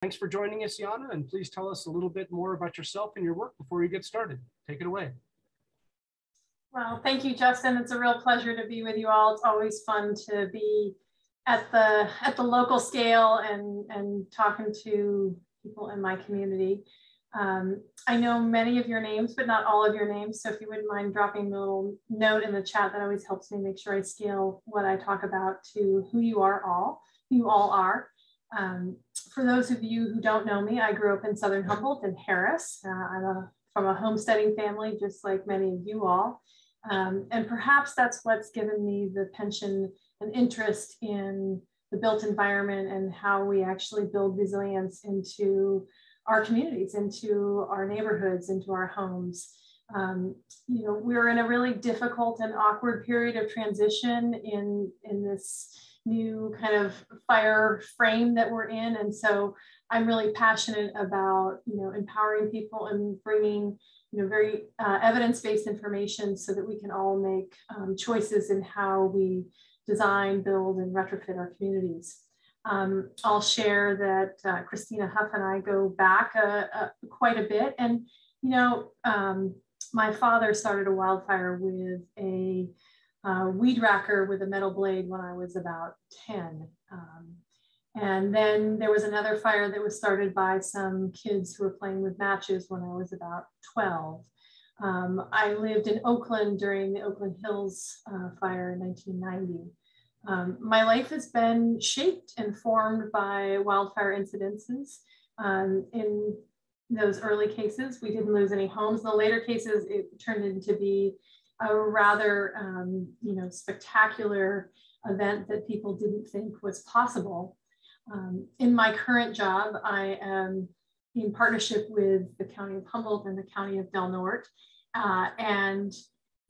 Thanks for joining us, Yana, and please tell us a little bit more about yourself and your work before we get started. Take it away. Well, thank you, Justin. It's a real pleasure to be with you all. It's always fun to be at the at the local scale and and talking to people in my community. Um, I know many of your names, but not all of your names. So if you wouldn't mind dropping a little note in the chat, that always helps me make sure I scale what I talk about to who you are all, who you all are. Um, for those of you who don't know me, I grew up in Southern Humboldt in Harris. Uh, I'm a, from a homesteading family, just like many of you all. Um, and perhaps that's what's given me the pension and interest in the built environment and how we actually build resilience into our communities, into our neighborhoods, into our homes. Um, you know, we're in a really difficult and awkward period of transition in, in this new kind of fire frame that we're in. And so I'm really passionate about, you know, empowering people and bringing, you know, very uh, evidence-based information so that we can all make um, choices in how we design, build, and retrofit our communities. Um, I'll share that uh, Christina Huff and I go back uh, uh, quite a bit. And, you know, um, my father started a wildfire with a uh, weed whacker with a metal blade when I was about 10. Um, and then there was another fire that was started by some kids who were playing with matches when I was about 12. Um, I lived in Oakland during the Oakland Hills uh, fire in 1990. Um, my life has been shaped and formed by wildfire incidences. Um, in those early cases, we didn't lose any homes. In the later cases, it turned into be a rather, um, you know, spectacular event that people didn't think was possible. Um, in my current job, I am in partnership with the County of Humboldt and the County of Del Norte. Uh, and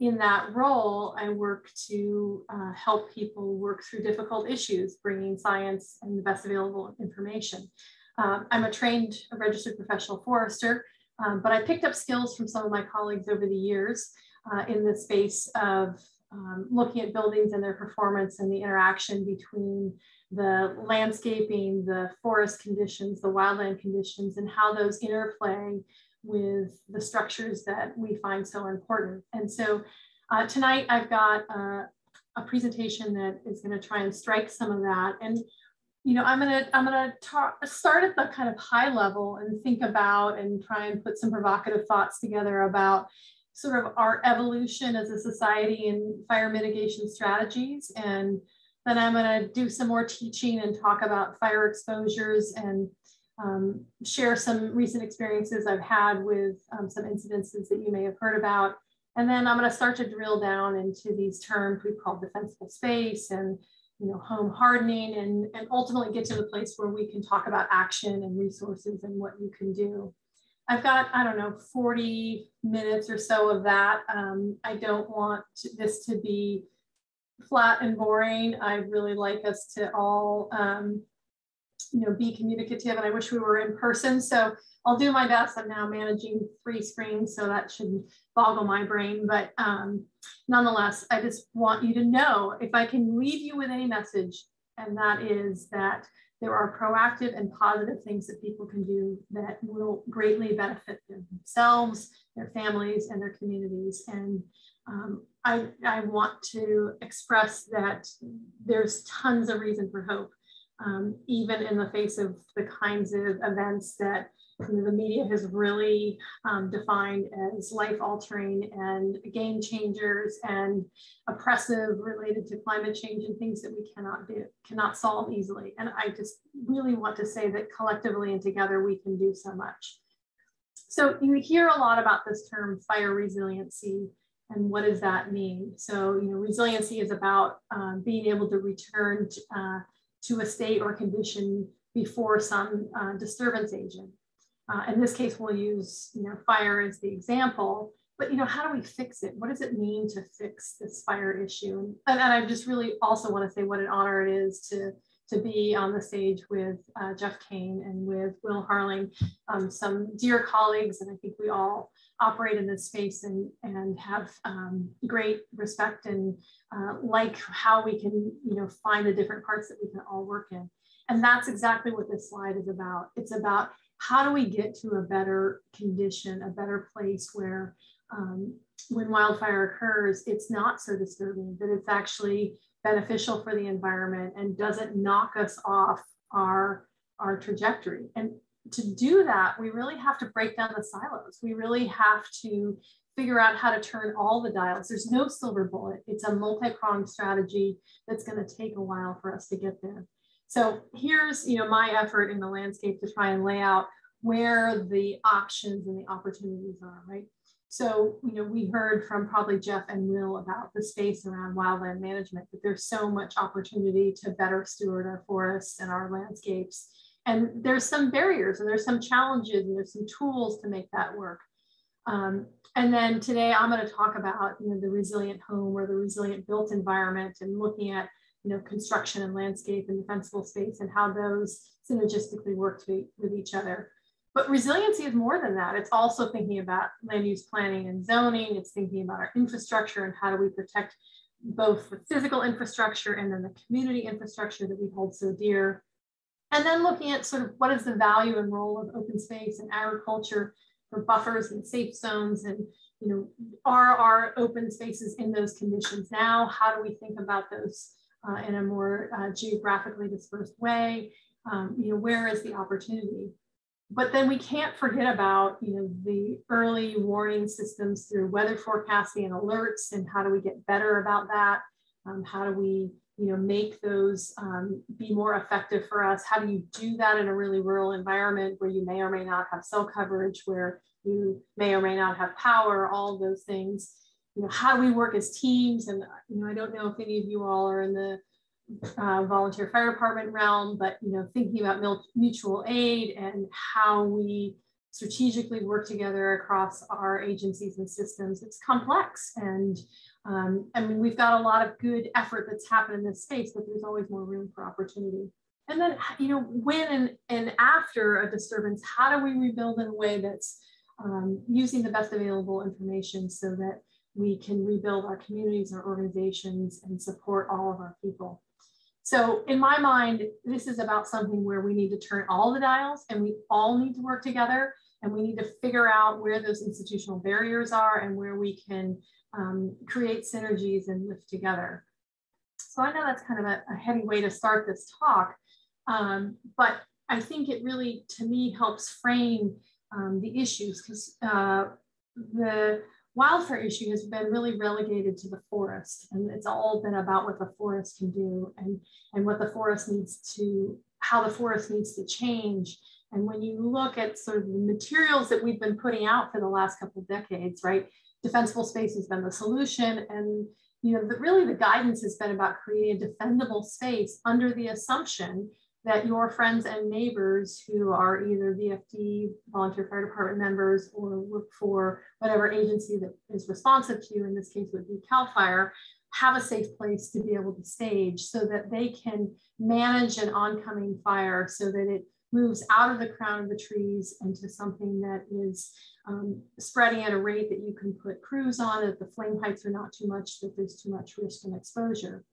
in that role, I work to uh, help people work through difficult issues, bringing science and the best available information. Uh, I'm a trained a registered professional forester, um, but I picked up skills from some of my colleagues over the years uh, in the space of um, looking at buildings and their performance and the interaction between the landscaping, the forest conditions, the wildland conditions, and how those interplay with the structures that we find so important. And so uh, tonight I've got a, a presentation that is going to try and strike some of that. And you know, I'm gonna I'm gonna talk, start at the kind of high level and think about and try and put some provocative thoughts together about sort of our evolution as a society in fire mitigation strategies. And then I'm going to do some more teaching and talk about fire exposures and um, share some recent experiences I've had with um, some incidences that you may have heard about. And then I'm going to start to drill down into these terms we've called defensible space and you know, home hardening and, and ultimately get to the place where we can talk about action and resources and what you can do. I've got, I don't know, 40 minutes or so of that. Um, I don't want this to be flat and boring. I really like us to all um, you know, be communicative and I wish we were in person. So I'll do my best. I'm now managing three screens, so that should boggle my brain. But um, nonetheless, I just want you to know if I can leave you with any message, and that is that there are proactive and positive things that people can do that will greatly benefit themselves, their families, and their communities. And um, I, I want to express that there's tons of reason for hope um, even in the face of the kinds of events that the media has really um, defined as life altering and game changers and oppressive related to climate change and things that we cannot do, cannot solve easily. And I just really want to say that collectively and together we can do so much. So you hear a lot about this term fire resiliency and what does that mean? So, you know, resiliency is about um, being able to return to, uh, to a state or condition before some uh, disturbance agent. Uh, in this case, we'll use you know, fire as the example, but you know, how do we fix it? What does it mean to fix this fire issue? And, and, I just really also want to say what an honor it is to, to be on the stage with uh, Jeff Kane and with Will Harling, um, some dear colleagues, and I think we all operate in this space and, and have um, great respect and uh, like how we can, you know, find the different parts that we can all work in. And that's exactly what this slide is about. It's about how do we get to a better condition, a better place where um, when wildfire occurs, it's not so disturbing, that it's actually beneficial for the environment and doesn't knock us off our, our trajectory. And to do that, we really have to break down the silos. We really have to figure out how to turn all the dials. There's no silver bullet. It's a multi-pronged strategy that's going to take a while for us to get there. So here's you know my effort in the landscape to try and lay out where the options and the opportunities are, right? So, you know, we heard from probably Jeff and Will about the space around wildland management, but there's so much opportunity to better steward our forests and our landscapes. And there's some barriers and there's some challenges and there's some tools to make that work. Um, and then today I'm going to talk about you know, the resilient home or the resilient built environment and looking at you know, construction and landscape and defensible space and how those synergistically work to, with each other. But resiliency is more than that. It's also thinking about land use planning and zoning. It's thinking about our infrastructure and how do we protect both the physical infrastructure and then the community infrastructure that we hold so dear. And then looking at sort of what is the value and role of open space and agriculture for buffers and safe zones and you know are our open spaces in those conditions now how do we think about those uh, in a more uh, geographically dispersed way. Um, you know where is the opportunity? But then we can't forget about you know the early warning systems through weather forecasting and alerts and how do we get better about that? Um, how do we you know make those um, be more effective for us? How do you do that in a really rural environment where you may or may not have cell coverage where you may or may not have power? All those things you know how we work as teams and you know i don't know if any of you all are in the uh, volunteer fire department realm, but you know, thinking about mutual aid and how we strategically work together across our agencies and systems. It's complex, and um, I mean, we've got a lot of good effort that's happened in this space, but there's always more room for opportunity. And then, you know, when and, and after a disturbance, how do we rebuild in a way that's um, using the best available information so that we can rebuild our communities, our organizations, and support all of our people. So in my mind, this is about something where we need to turn all the dials and we all need to work together and we need to figure out where those institutional barriers are and where we can um, create synergies and lift together. So I know that's kind of a, a heavy way to start this talk, um, but I think it really, to me, helps frame um, the issues because uh, the wildfire issue has been really relegated to the forest and it's all been about what the forest can do and, and what the forest needs to, how the forest needs to change. And when you look at sort of the materials that we've been putting out for the last couple of decades, right? Defensible space has been the solution. And you know, the, really the guidance has been about creating a defendable space under the assumption that your friends and neighbors who are either VFD, volunteer fire department members, or work for whatever agency that is responsive to you, in this case would be CAL FIRE, have a safe place to be able to stage so that they can manage an oncoming fire so that it moves out of the crown of the trees into something that is um, spreading at a rate that you can put crews on, that the flame heights are not too much, that there's too much risk and exposure.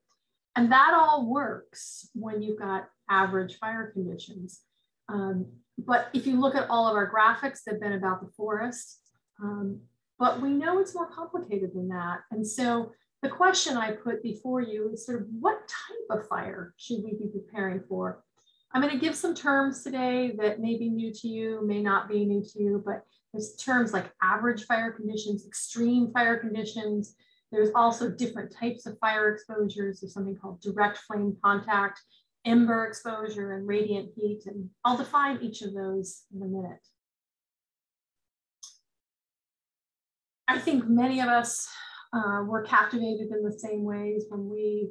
And that all works when you've got average fire conditions. Um, but if you look at all of our graphics, they've been about the forest. Um, but we know it's more complicated than that. And so the question I put before you is sort of what type of fire should we be preparing for? I'm going to give some terms today that may be new to you, may not be new to you, but there's terms like average fire conditions, extreme fire conditions, there's also different types of fire exposures. There's something called direct flame contact, ember exposure, and radiant heat. And I'll define each of those in a minute. I think many of us uh, were captivated in the same ways when we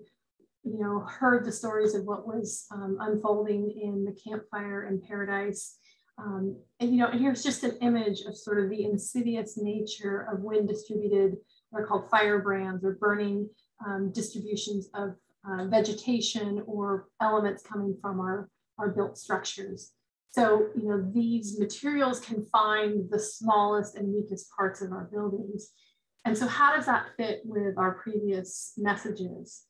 you know, heard the stories of what was um, unfolding in the Camp Fire in Paradise. Um, and, you know, and here's just an image of sort of the insidious nature of wind distributed are called firebrands or burning um, distributions of uh, vegetation or elements coming from our, our built structures. So, you know, these materials can find the smallest and weakest parts of our buildings. And so how does that fit with our previous messages?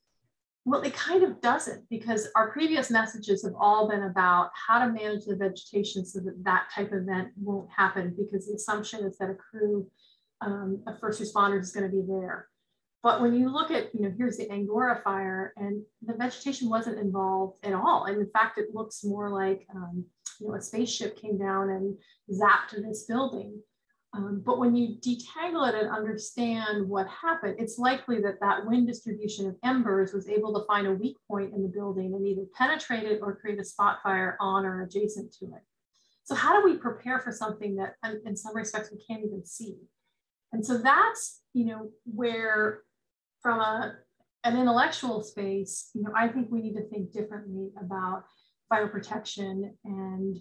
well, it kind of doesn't because our previous messages have all been about how to manage the vegetation so that that type of event won't happen because the assumption is that a crew um, of first responder is going to be there. But when you look at, you know, here's the Angora fire and the vegetation wasn't involved at all. And in fact, it looks more like, um, you know, a spaceship came down and zapped this building. Um, but when you detangle it and understand what happened, it's likely that that wind distribution of embers was able to find a weak point in the building and either penetrate it or create a spot fire on or adjacent to it. So how do we prepare for something that in some respects we can't even see? And so that's, you know, where from a, an intellectual space, you know, I think we need to think differently about fire protection and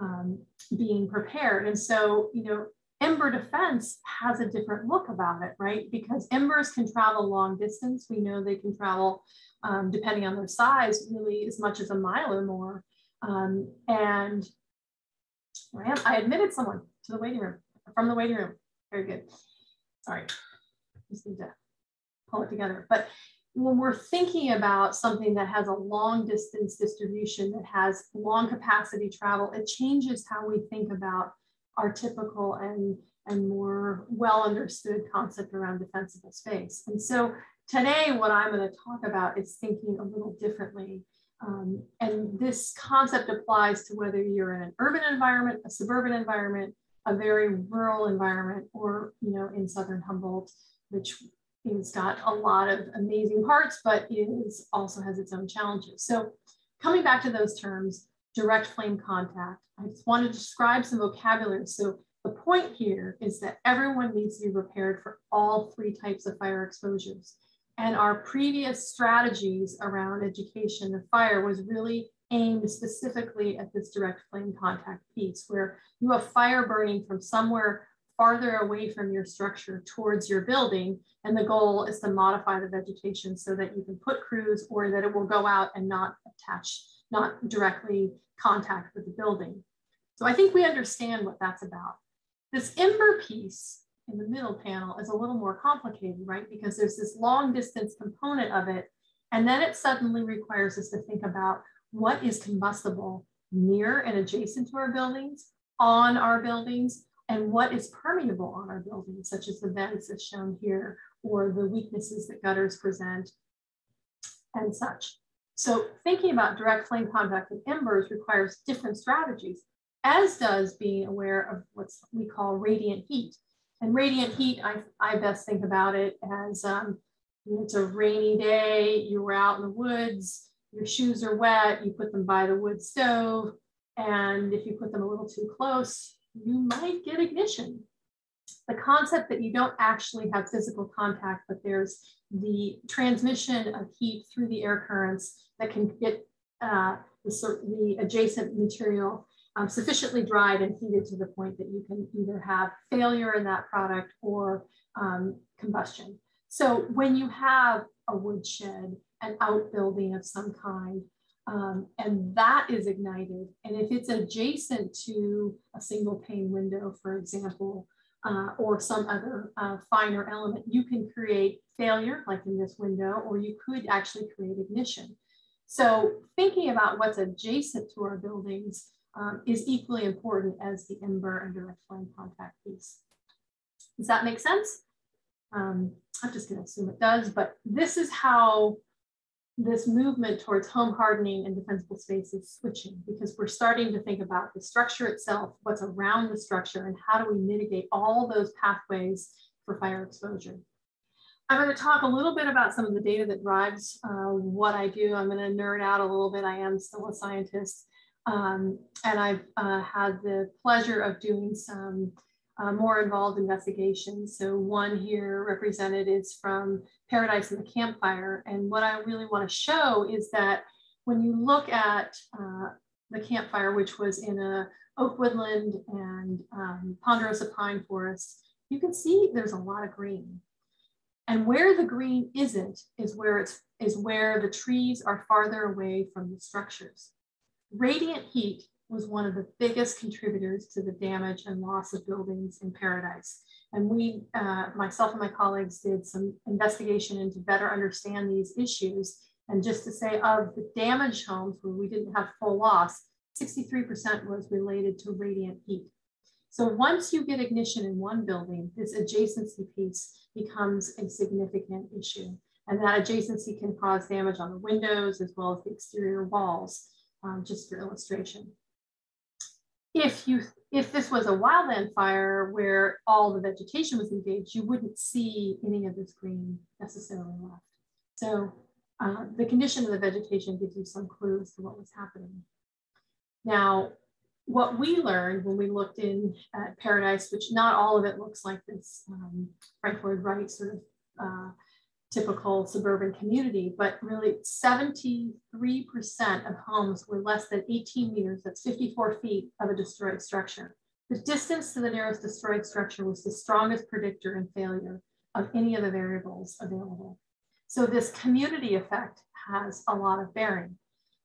um, being prepared. And so, you know, ember defense has a different look about it, right? Because embers can travel long distance. We know they can travel, um, depending on their size, really as much as a mile or more. Um, and I admitted someone to the waiting room, from the waiting room. Very good. Sorry, just need to pull it together. But when we're thinking about something that has a long distance distribution, that has long capacity travel, it changes how we think about our typical and, and more well understood concept around defensible space. And so today, what I'm going to talk about is thinking a little differently. Um, and this concept applies to whether you're in an urban environment, a suburban environment, a very rural environment, or you know, in Southern Humboldt, which it's got a lot of amazing parts, but is also has its own challenges. So coming back to those terms, direct flame contact, I just want to describe some vocabulary. So the point here is that everyone needs to be prepared for all three types of fire exposures. And our previous strategies around education of fire was really aimed specifically at this direct flame contact piece, where you have fire burning from somewhere farther away from your structure towards your building. And the goal is to modify the vegetation so that you can put crews or that it will go out and not attach, not directly contact with the building. So I think we understand what that's about. This ember piece in the middle panel is a little more complicated, right? Because there's this long distance component of it. And then it suddenly requires us to think about what is combustible near and adjacent to our buildings, on our buildings, and what is permeable on our buildings, such as the vents as shown here, or the weaknesses that gutters present, and such. So thinking about direct flame contact with embers requires different strategies, as does being aware of what we call radiant heat. And radiant heat, I, I best think about it as um, it's a rainy day, you were out in the woods, your shoes are wet, you put them by the wood stove, and if you put them a little too close, you might get ignition. The concept that you don't actually have physical contact, but there's the transmission of heat through the air currents that can get uh, the, the, adjacent material um, sufficiently dried and heated to the point that you can either have failure in that product or um, combustion. So when you have a woodshed, an outbuilding of some kind, um, and that is ignited. And if it's adjacent to a single pane window, for example, uh, or some other uh, finer element, you can create failure, like in this window, or you could actually create ignition. So thinking about what's adjacent to our buildings um, is equally important as the ember and direct flame contact piece. Does that make sense? Um, I'm just gonna assume it does, but this is how this movement towards home hardening and defensible space is switching because we're starting to think about the structure itself, what's around the structure, and how do we mitigate all those pathways for fire exposure. I'm going to talk a little bit about some of the data that drives uh, what I do. I'm going to nerd out a little bit. I am still a scientist. Um, and I've uh, had the pleasure of doing some uh, more involved investigations. So one here represented is from Paradise and the Camp Fire. And what I really want to show is that when you look at uh, the Camp Fire, which was in a oak woodland and um, ponderosa pine forest, you can see there's a lot of green. And where the green isn't is where it's is where the trees are farther away from the structures. Radiant heat was one of the biggest contributors to the damage and loss of buildings in Paradise. And we, uh, myself and my colleagues did some investigation into better understand these issues. And just to say of the damaged homes where we didn't have full loss, 63% was related to radiant heat. So once you get ignition in one building, this adjacency piece becomes a significant issue. And that adjacency can cause damage on the windows as well as the exterior walls, um, just for illustration. If, you, if this was a wildland fire where all the vegetation was engaged, you wouldn't see any of this green necessarily left. So uh, the condition of the vegetation gives you some clues to what was happening. Now, what we learned when we looked in at Paradise, which not all of it looks like this um, Frank Lloyd Wright sort of uh, typical suburban community, but really 73% of homes were less than 18 meters, that's 54 feet of a destroyed structure. The distance to the nearest destroyed structure was the strongest predictor in failure of any of the variables available. So this community effect has a lot of bearing.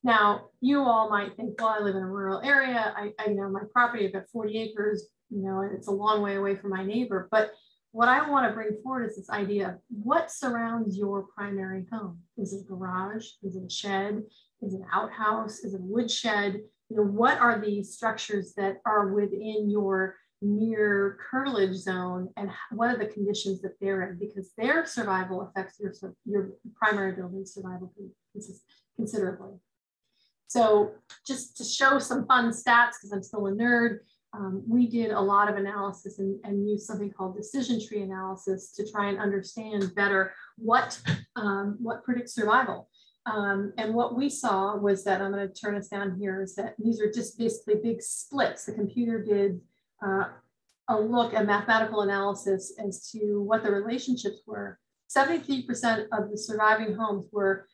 Now, you all might think, well, I live in a rural area. I, I you know my property, I've got 40 acres, you know, and it's a long way away from my neighbor. But what I want to bring forward is this idea of what surrounds your primary home. Is it a garage? Is it a shed? Is it an outhouse? Is it a woodshed? You know, what are these structures that are within your near curtilage zone and what are the conditions that they're in? Because their survival affects your, your primary building survival considerably. So just to show some fun stats, because I'm still a nerd, um, we did a lot of analysis and, and used something called decision tree analysis to try and understand better what, um, what predicts survival. Um, and what we saw was that, I'm going to turn us down here, is that these are just basically big splits. The computer did uh, a look at mathematical analysis as to what the relationships were. 73% of the surviving homes were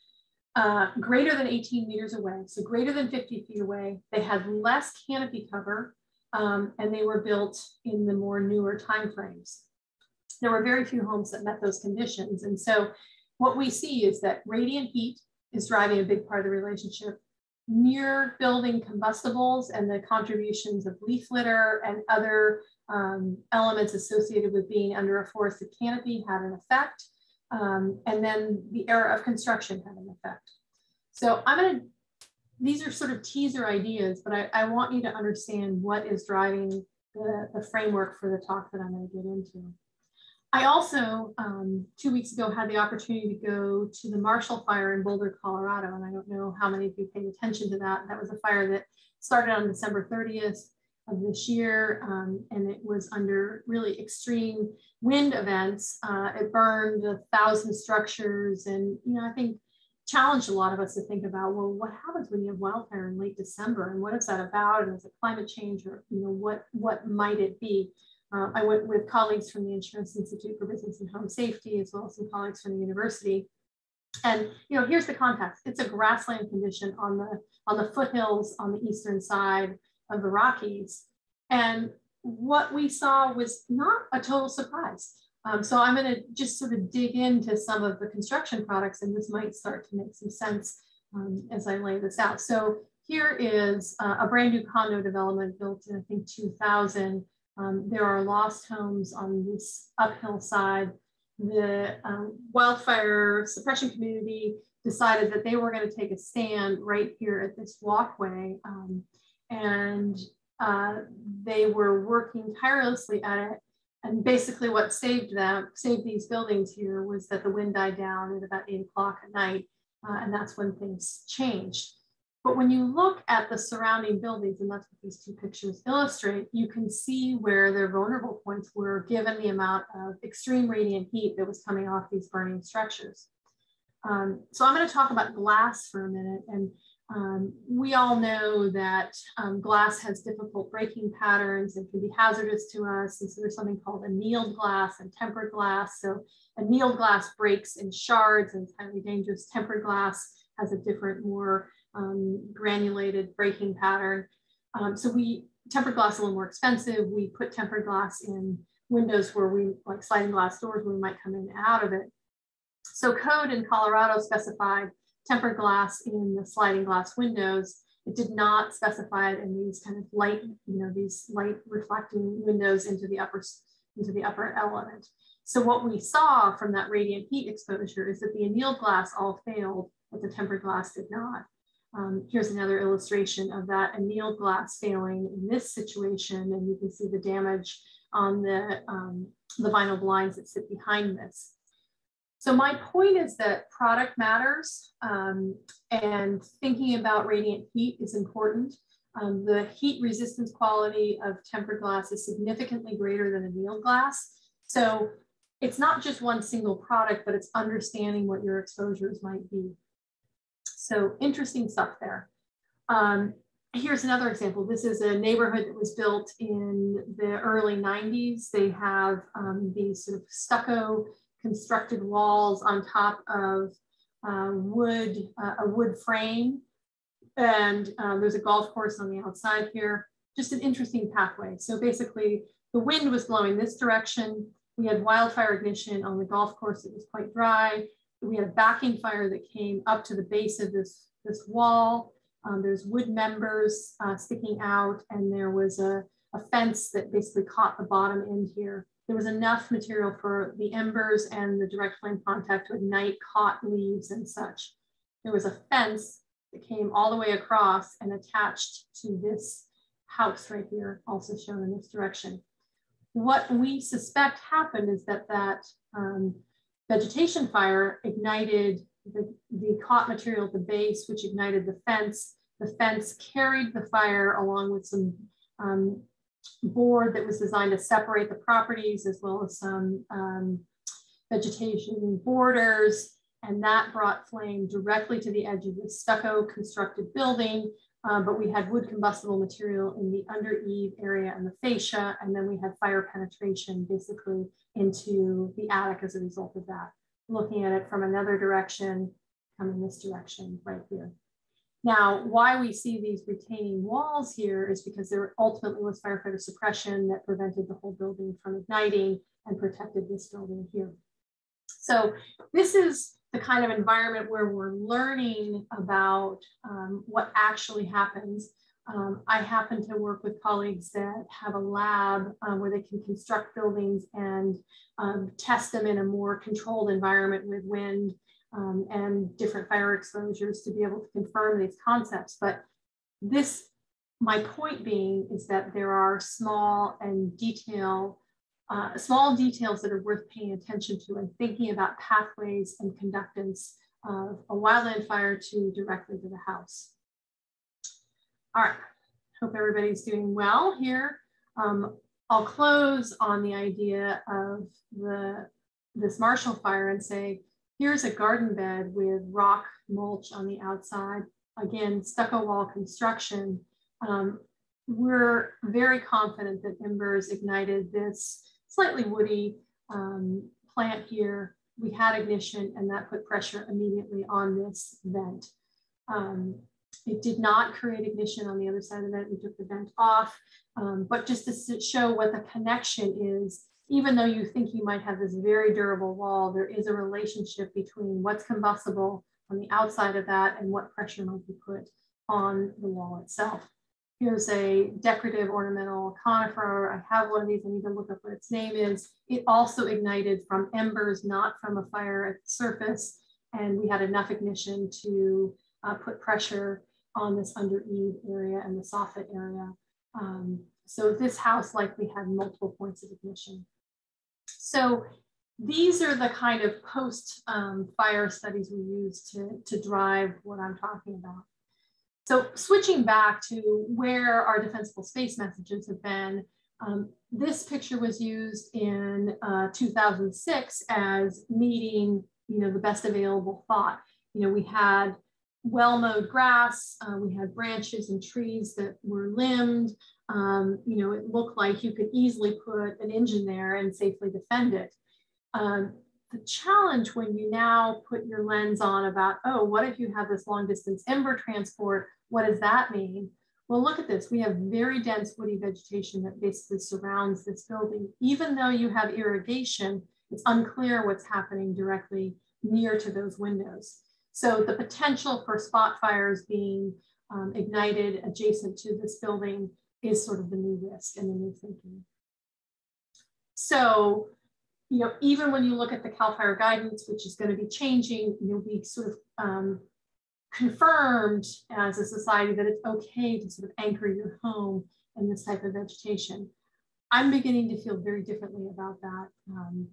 uh, greater than 18 meters away, so greater than 50 feet away. They had less canopy cover um, and they were built in the more newer timeframes. There were very few homes that met those conditions. And so what we see is that radiant heat is driving a big part of the relationship. Near building combustibles and the contributions of leaf litter and other um, elements associated with being under a forested canopy had an effect. Um, and then the era of construction had an effect. So I'm going to, these are sort of teaser ideas, but I, I want you to understand what is driving the, the framework for the talk that I'm going to get into. I also, um, two weeks ago, had the opportunity to go to the Marshall Fire in Boulder, Colorado. And I don't know how many of you paid attention to that. That was a fire that started on December 30th of this year, um, and it was under really extreme wind events. Uh, it burned a thousand structures, and you know I think challenged a lot of us to think about well, what happens when you have wildfire in late December, and what is that about? And is it climate change, or you know what what might it be? Uh, I went with colleagues from the Insurance Institute for Business and Home Safety, as well as some colleagues from the university. And you know, here's the context: it's a grassland condition on the on the foothills on the eastern side of the Rockies. And what we saw was not a total surprise. Um, so I'm going to just sort of dig into some of the construction products, and this might start to make some sense um, as I lay this out. So here is uh, a brand new condo development built in, I think, 2000. Um, there are lost homes on this uphill side. The um, wildfire suppression community decided that they were going to take a stand right here at this walkway. Um, and uh, they were working tirelessly at it. And basically what saved them, saved these buildings here was that the wind died down at about eight o'clock at night. Uh, and that's when things changed. But when you look at the surrounding buildings, and that's what these two pictures illustrate, you can see where their vulnerable points were given the amount of extreme radiant heat that was coming off these burning structures. Um, so I'm going to talk about glass for a minute. And um, we all know that um, glass has difficult breaking patterns and can be hazardous to us. And so there's something called annealed glass and tempered glass. So annealed glass breaks in shards and highly dangerous. Tempered glass has a different, more um, granulated breaking pattern. Um, so we, tempered glass is a little more expensive. We put tempered glass in windows where we, like sliding glass doors, we might come in and out of it. So code in Colorado specified tempered glass in the sliding glass windows. It did not specify it in these kind of light, you know, these light reflecting windows into the upper, into the upper element. So what we saw from that radiant heat exposure is that the annealed glass all failed but the tempered glass did not. Um, here's another illustration of that annealed glass failing in this situation, and you can see the damage on the, um, the vinyl blinds that sit behind this. So my point is that product matters um, and thinking about radiant heat is important. Um, the heat resistance quality of tempered glass is significantly greater than annealed glass. So it's not just one single product, but it's understanding what your exposures might be. So interesting stuff there. Um, here's another example. This is a neighborhood that was built in the early 90s. They have um, these sort of stucco constructed walls on top of uh, wood, uh, a wood frame. And uh, there's a golf course on the outside here. Just an interesting pathway. So basically the wind was blowing this direction. We had wildfire ignition on the golf course. It was quite dry. We had a backing fire that came up to the base of this, this wall. Um, there's wood members uh, sticking out and there was a, a fence that basically caught the bottom end here there was enough material for the embers and the direct flame contact to ignite caught leaves and such. There was a fence that came all the way across and attached to this house right here, also shown in this direction. What we suspect happened is that that um, vegetation fire ignited the, the caught material at the base, which ignited the fence. The fence carried the fire along with some um, board that was designed to separate the properties as well as some um, vegetation borders. And that brought flame directly to the edge of the stucco constructed building. Um, but we had wood combustible material in the under eave area and the fascia. And then we had fire penetration basically into the attic as a result of that. Looking at it from another direction, coming this direction right here. Now, why we see these retaining walls here is because there ultimately was firefighter suppression that prevented the whole building from igniting and protected this building here. So this is the kind of environment where we're learning about um, what actually happens. Um, I happen to work with colleagues that have a lab um, where they can construct buildings and um, test them in a more controlled environment with wind um, and different fire exposures to be able to confirm these concepts. But this, my point being, is that there are small and detail, uh, small details that are worth paying attention to and thinking about pathways and conductance of a wildland fire to directly to the house. All right, hope everybody's doing well here. Um, I'll close on the idea of the this Marshall fire and say, Here's a garden bed with rock mulch on the outside. Again, stucco wall construction. Um, we're very confident that embers ignited this slightly woody um, plant here. We had ignition and that put pressure immediately on this vent. Um, it did not create ignition on the other side of the vent. We took the vent off, um, but just to show what the connection is even though you think you might have this very durable wall, there is a relationship between what's combustible on the outside of that and what pressure might be put on the wall itself. Here's a decorative ornamental conifer. I have one of these. I need to look up what its name is. It also ignited from embers, not from a fire at the surface. And we had enough ignition to uh, put pressure on this under eave area and the soffit area. Um, so this house likely had multiple points of ignition. So these are the kind of post um, fire studies we use to, to drive what I'm talking about. So switching back to where our defensible space messages have been, um, this picture was used in uh, 2006 as meeting, you know, the best available thought. You know, we had well-mowed grass, uh, we had branches and trees that were limbed, um, you know, it looked like you could easily put an engine there and safely defend it. Um, the challenge when you now put your lens on about, oh, what if you have this long distance ember transport? What does that mean? Well, look at this. We have very dense woody vegetation that basically surrounds this building. Even though you have irrigation, it's unclear what's happening directly near to those windows. So the potential for spot fires being um, ignited adjacent to this building is sort of the new risk and the new thinking. So, you know, even when you look at the CAL FIRE guidance, which is going to be changing, you know, we sort of um, confirmed as a society that it's okay to sort of anchor your home in this type of vegetation. I'm beginning to feel very differently about that. Um,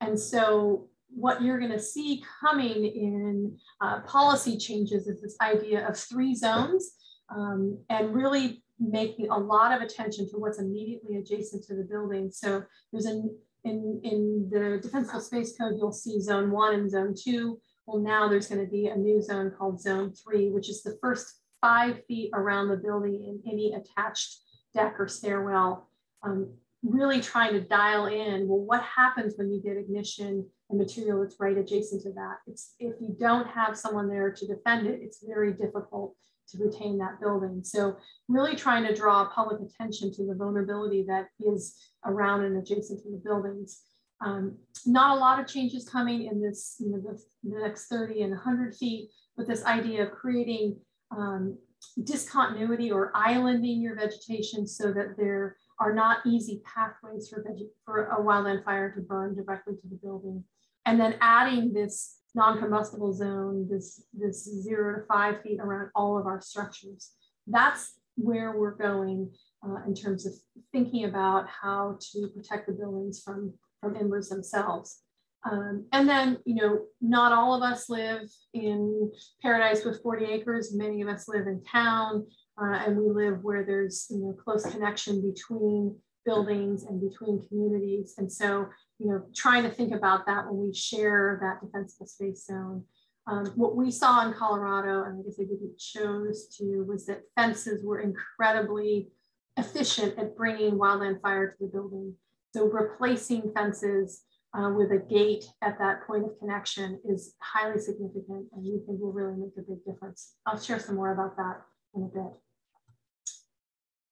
and so what you're going to see coming in uh, policy changes is this idea of three zones um, and really making a lot of attention to what's immediately adjacent to the building. So there's an in, in the defensible space code, you'll see zone one and zone two. Well, now there's going to be a new zone called zone three, which is the first five feet around the building in any attached deck or stairwell. Um, really trying to dial in, well, what happens when you get ignition and material that's right adjacent to that? It's if you don't have someone there to defend it, it's very difficult to retain that building. So really trying to draw public attention to the vulnerability that is around and adjacent to the buildings. Um, not a lot of changes coming in this, you know, the, the, next 30 and 100 feet, but this idea of creating um, discontinuity or islanding your vegetation so that there are not easy pathways for, for a wildland fire to burn directly to the building. And then adding this non-combustible zone, this, this zero to five feet around all of our structures. That's where we're going uh, in terms of thinking about how to protect the buildings from, from embers themselves. Um, and then, you know, not all of us live in paradise with 40 acres. Many of us live in town uh, and we live where there's, you know, close connection between buildings and between communities. And so, you know, trying to think about that when we share that defensible space zone. Um, what we saw in Colorado, and I guess I didn't chose to, was that fences were incredibly efficient at bringing wildland fire to the building. So replacing fences uh, with a gate at that point of connection is highly significant and we think will really make a big difference. I'll share some more about that in a bit.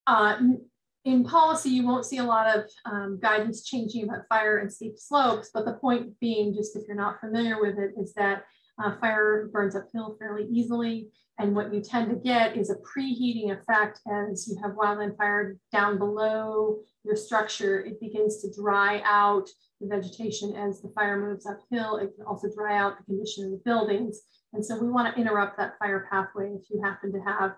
Uh, in policy, you won't see a lot of um, guidance changing about fire and steep slopes, but the point being, just if you're not familiar with it, is that uh, fire burns uphill fairly easily. And what you tend to get is a preheating effect as you have wildland fire down below your structure. It begins to dry out the vegetation as the fire moves uphill. It can also dry out the condition of the buildings. And so we want to interrupt that fire pathway if you happen to have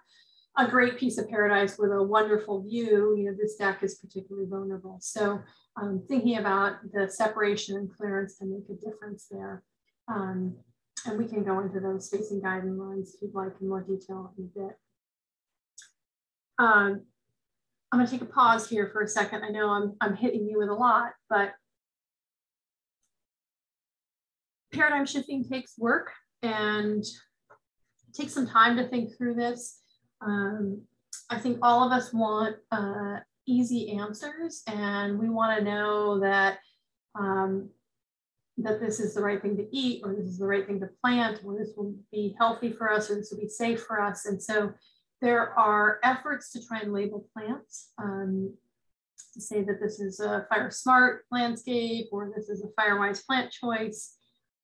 a great piece of paradise with a wonderful view, you know, this deck is particularly vulnerable. So um, thinking about the separation and clearance can make a difference there. Um, and we can go into those spacing guidelines if you'd like in more detail in a bit. Um, I'm gonna take a pause here for a second. I know I'm, I'm hitting you with a lot, but paradigm shifting takes work and takes some time to think through this. Um, I think all of us want uh, easy answers and we wanna know that um, that this is the right thing to eat or this is the right thing to plant or this will be healthy for us or this will be safe for us. And so there are efforts to try and label plants um, to say that this is a fire smart landscape or this is a fire wise plant choice.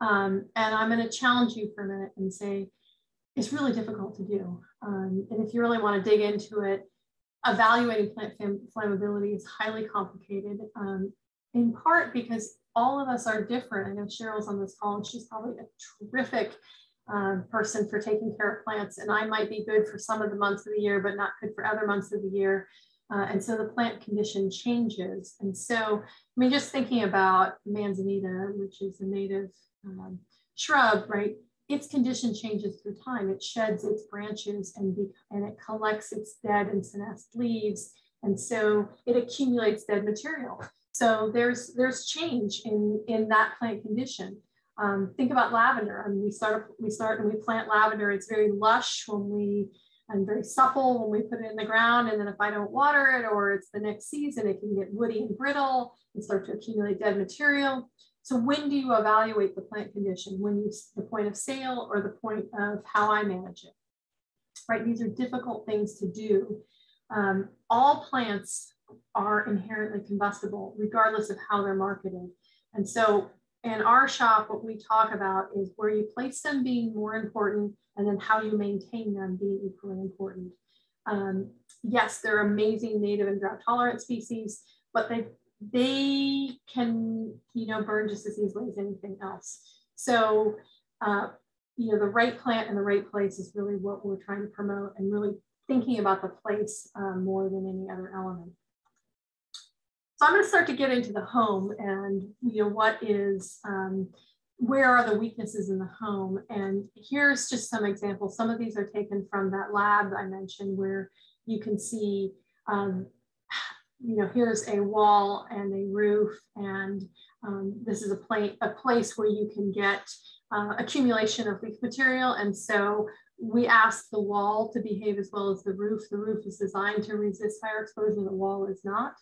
Um, and I'm going to challenge you for a minute and say it's really difficult to do. Um, and if you really want to dig into it, evaluating plant flammability is highly complicated, um, in part because all of us are different. I know Cheryl's on this call and she's probably a terrific um, person for taking care of plants. And I might be good for some of the months of the year, but not good for other months of the year. Uh, and so the plant condition changes. And so, I mean, just thinking about manzanita, which is a native um, shrub, right? Its condition changes through time. It sheds its branches and, be, and it collects its dead and senesced leaves. And so it accumulates dead material. So there's there's change in in that plant condition. Um, think about lavender. I mean, we start we start and we plant lavender. It's very lush when we and very supple when we put it in the ground. And then if I don't water it or it's the next season, it can get woody and brittle and start to accumulate dead material. So when do you evaluate the plant condition? When you the point of sale or the point of how I manage it? Right. These are difficult things to do. Um, all plants are inherently combustible, regardless of how they're marketed. And so in our shop, what we talk about is where you place them being more important and then how you maintain them being equally important. Um, yes, they're amazing native and drought tolerant species, but they they can you know burn just as easily as anything else. So uh, you know, the right plant in the right place is really what we're trying to promote and really thinking about the place um, more than any other element. So I'm going to start to get into the home and, you know, what is, um, where are the weaknesses in the home? And here's just some examples. Some of these are taken from that lab I mentioned where you can see, um, you know, here's a wall and a roof, and um, this is a, pla a place where you can get uh, accumulation of leaf material. And so we ask the wall to behave as well as the roof. The roof is designed to resist fire exposure, the wall is not.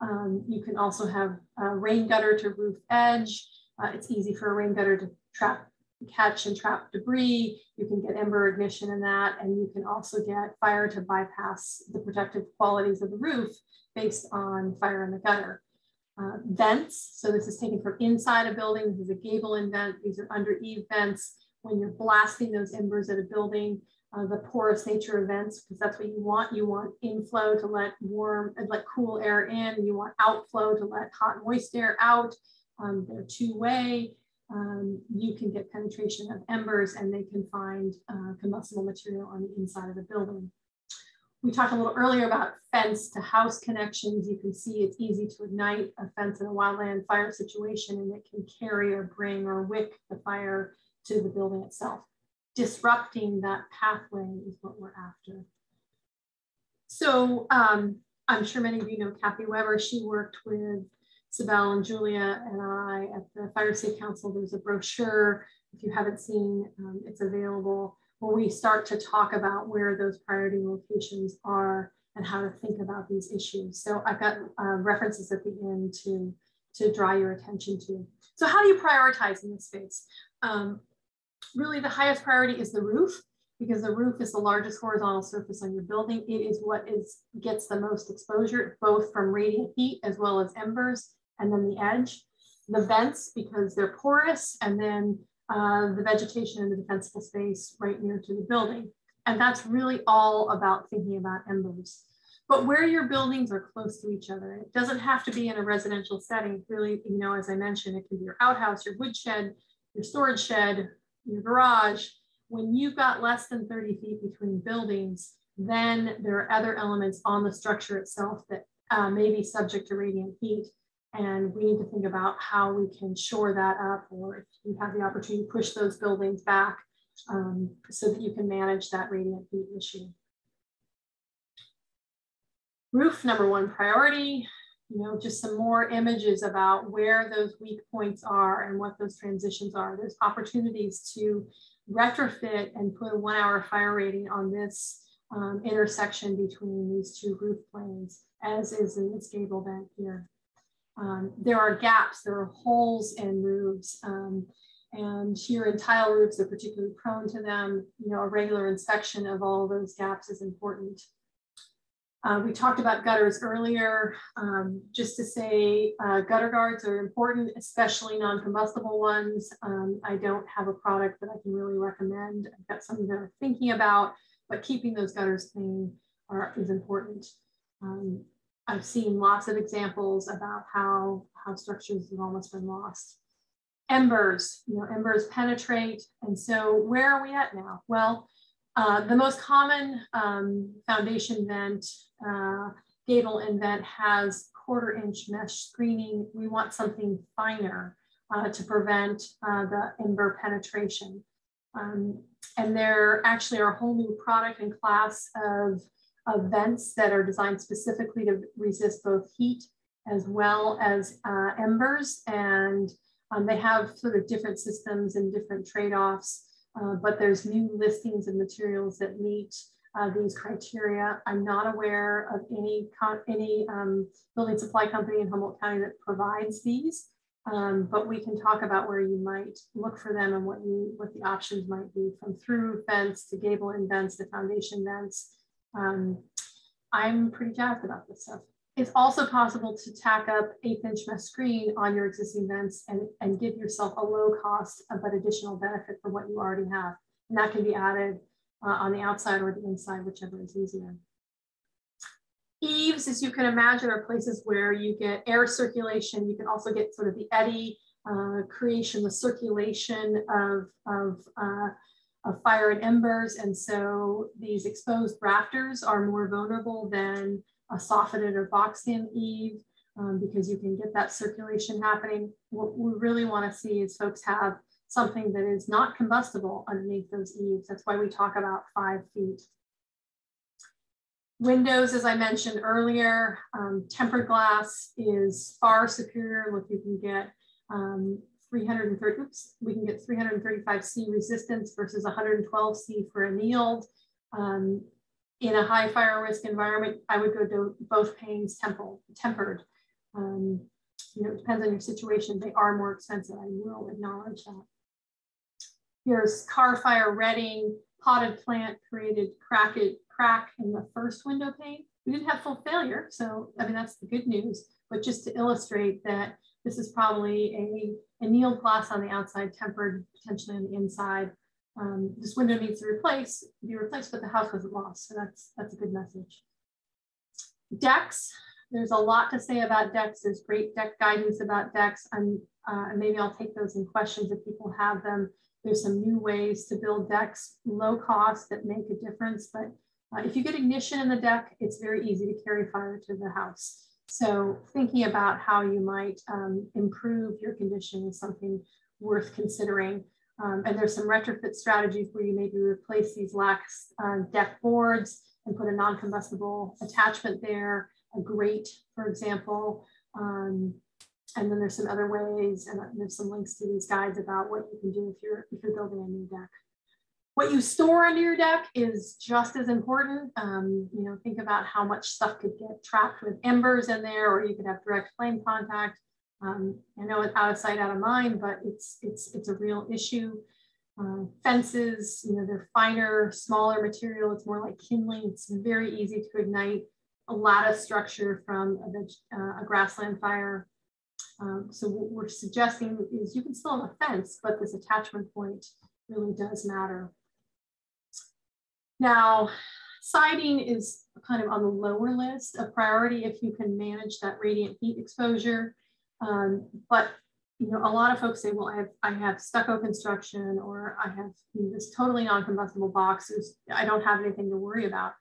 Um, you can also have a rain gutter to roof edge. Uh, it's easy for a rain gutter to trap, catch and trap debris. You can get ember ignition in that, and you can also get fire to bypass the protective qualities of the roof based on fire in the gutter. Uh, vents, so this is taken from inside a building. This is a gable end vent. These are under eave vents. When you're blasting those embers at a building, uh, the porous nature of vents, because that's what you want. You want inflow to let warm and let cool air in. You want outflow to let hot moist air out. Um, they're two-way. Um, you can get penetration of embers and they can find uh, combustible material on the inside of the building. We talked a little earlier about fence to house connections. You can see it's easy to ignite a fence in a wildland fire situation and it can carry or bring or wick the fire to the building itself. Disrupting that pathway is what we're after. So um, I'm sure many of you know Kathy Weber. She worked with Sibel and Julia and I at the Fire Safe Council. There's a brochure. If you haven't seen, um, it's available where we start to talk about where those priority locations are and how to think about these issues. So I've got uh, references at the end to, to draw your attention to. So how do you prioritize in this space? Um, really the highest priority is the roof because the roof is the largest horizontal surface on your building. It is what is gets the most exposure, both from radiant heat as well as embers, and then the edge. The vents, because they're porous, and then uh, the vegetation in the defensible space right near to the building. And that's really all about thinking about embers. But where your buildings are close to each other, it doesn't have to be in a residential setting. Really, you know, as I mentioned, it can be your outhouse, your woodshed, your storage shed, your garage. When you've got less than 30 feet between buildings, then there are other elements on the structure itself that uh, may be subject to radiant heat. And we need to think about how we can shore that up or if you have the opportunity to push those buildings back um, so that you can manage that radiant heat issue. Roof number one priority, you know, just some more images about where those weak points are and what those transitions are. There's opportunities to retrofit and put a one hour fire rating on this um, intersection between these two roof planes, as is in this gable vent here. Um, there are gaps, there are holes in roofs. Um, and here in tile roofs, they're particularly prone to them. You know, a regular inspection of all those gaps is important. Uh, we talked about gutters earlier. Um, just to say, uh, gutter guards are important, especially non-combustible ones. Um, I don't have a product that I can really recommend. I've got something that I'm thinking about, but keeping those gutters clean are, is important. Um, I've seen lots of examples about how, how structures have almost been lost. Embers, you know, embers penetrate. And so where are we at now? Well, uh, the most common um, foundation vent, uh, gable end vent has quarter inch mesh screening. We want something finer uh, to prevent uh, the ember penetration. Um, and there actually are a whole new product and class of of vents that are designed specifically to resist both heat as well as uh, embers. And um, they have sort of different systems and different trade-offs, uh, but there's new listings of materials that meet uh, these criteria. I'm not aware of any, any um, building supply company in Humboldt County that provides these, um, but we can talk about where you might look for them and what you what the options might be from through vents to gable vents to foundation vents um, I'm pretty jazzed about this stuff. It's also possible to tack up eighth inch mesh screen on your existing vents and, and give yourself a low cost but additional benefit for what you already have. And that can be added uh, on the outside or the inside, whichever is easier. Eaves, as you can imagine, are places where you get air circulation. You can also get sort of the eddy uh, creation, the circulation of, of uh, of fire and embers. And so these exposed rafters are more vulnerable than a soffitted or boxed in eave um, because you can get that circulation happening. What we really want to see is folks have something that is not combustible underneath those eaves. That's why we talk about five feet. Windows, as I mentioned earlier, um, tempered glass is far superior. Look, you can get um, 330, oops, we can get 335C resistance versus 112C for annealed. Um, in a high fire risk environment, I would go to both panes temple, tempered. Um, you know, it depends on your situation. They are more expensive. I will acknowledge that. Here's Carr Fire Redding, potted plant created crack, it, crack in the first window pane. We didn't have full failure. So, I mean, that's the good news. But just to illustrate that this is probably a annealed glass on the outside, tempered potentially on the inside. Um, this window needs to replace, be replaced, but the house wasn't lost. So that's, that's a good message. Decks, there's a lot to say about decks. There's great deck guidance about decks. I'm, uh, and maybe I'll take those in questions if people have them. There's some new ways to build decks, low cost that make a difference. But uh, if you get ignition in the deck, it's very easy to carry fire to the house. So thinking about how you might um, improve your condition is something worth considering. Um, and there's some retrofit strategies where you maybe replace these lax uh, deck boards and put a non-combustible attachment there, a grate, for example. Um, and then there's some other ways, and there's some links to these guides about what you can do if you're if you're building a new deck. What you store under your deck is just as important. Um, you know, think about how much stuff could get trapped with embers in there, or you could have direct flame contact. Um, I know it's out of sight, out of mind, but it's it's it's a real issue. Uh, fences, you know, they're finer, smaller material. It's more like kindling. It's very easy to ignite a lot of structure from a, uh, a grassland fire. Um, so what we're suggesting is you can still have a fence, but this attachment point really does matter. Now, siding is kind of on the lower list of priority if you can manage that radiant heat exposure. Um, but you know, a lot of folks say, well, I have, I have stucco construction or I have you know, this totally non-combustible box. I don't have anything to worry about.